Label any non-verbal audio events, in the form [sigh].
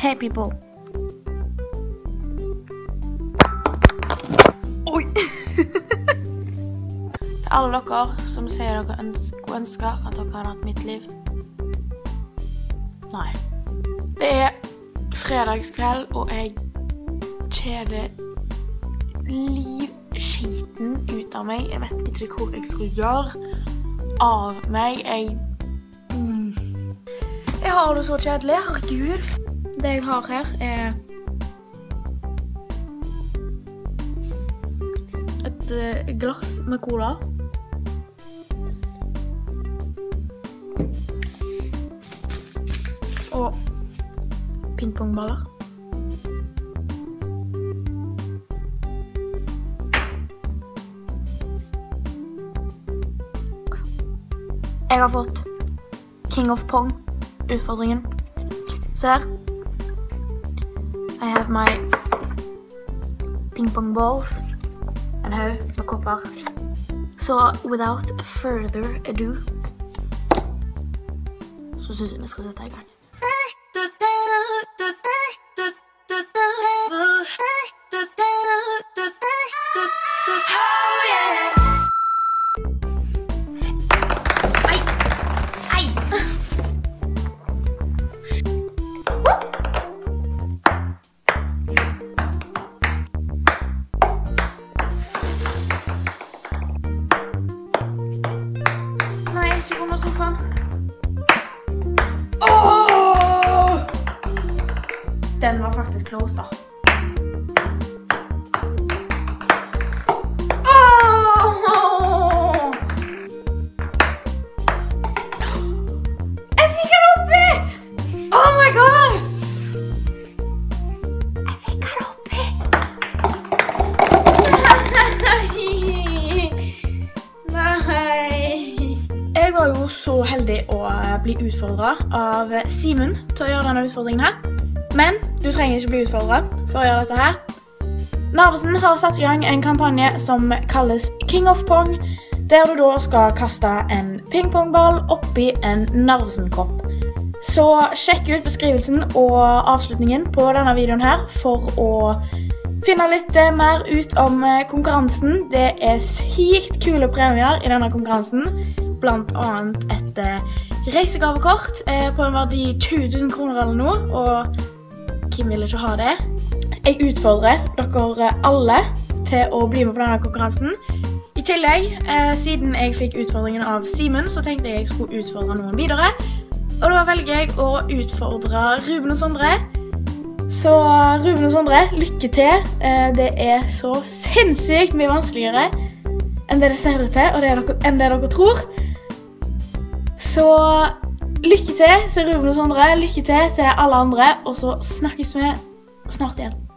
Hey people. Oi! [laughs] Til alle dere som sier dere ønsker, ønske at dere hadde hatt mitt liv. Nei. Det er fredagskveld, og jeg kjeder livskiten ut av meg. Jeg vet ikke hvor jeg skal gjøre av meg. Jeg mm. Jeg har det så kjedelig. Herregud. Det jeg har her, er et eh, glass med cola. Og pingpongballer. Jeg har fått King of Pong-utfordringen. Se her. I have my ping pong balls and haug med kopper. Så without further ado så syns jeg vi skal sette i gang. Sofaen. Den var faktisk close, da. Var jo så heldig å bli utfordra av Simen til å gjøre denne utfordringen her. Men du trenger ikke bli utfordra for å gjøre dette her. Narvesen har satt i gang en kampanje som kalles King of Pong, der du da skal kaste en pingpongball oppi en Narvesen-kopp. Så sjekk ut beskrivelsen og avslutningen på denne videoen her for å finne litt mer ut om konkurransen. Det er sykt kule premier i denne konkurransen. Annet et eh, reisegavekort eh, på en verdi 20 000 kroner eller noe. Og hvem vil ikke ha det? Jeg utfordrer dere alle til å bli med på denne konkurransen. I tillegg, eh, siden jeg fikk utfordringen av Simen, så tenkte jeg jeg skulle utfordre noen videre. Og da velger jeg å utfordre Ruben og Sondre. Så Ruben og Sondre, lykke til. Eh, Det er så sinnssykt mye vanskeligere enn det det ser ut til, og det er dere, enn det dere tror. Så lykke til til Ruben og Sondre, lykke til til alle andre, og så snakkes vi snart igjen.